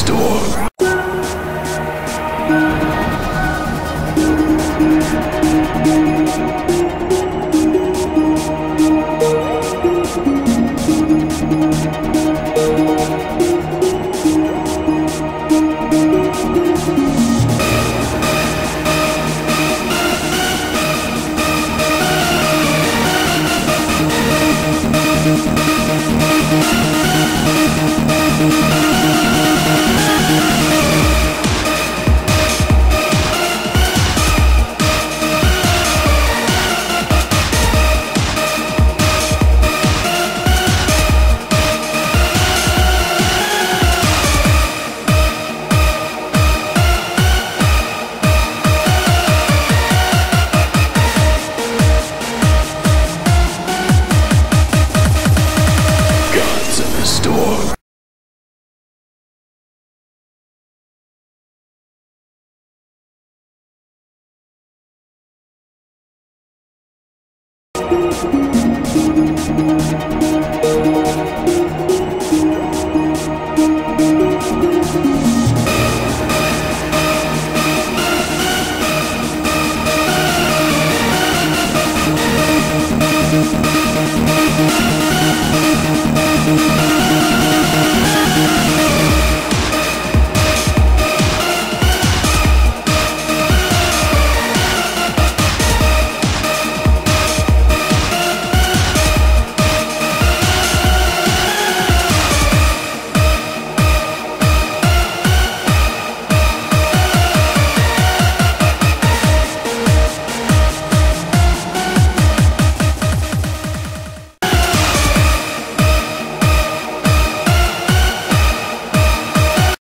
store.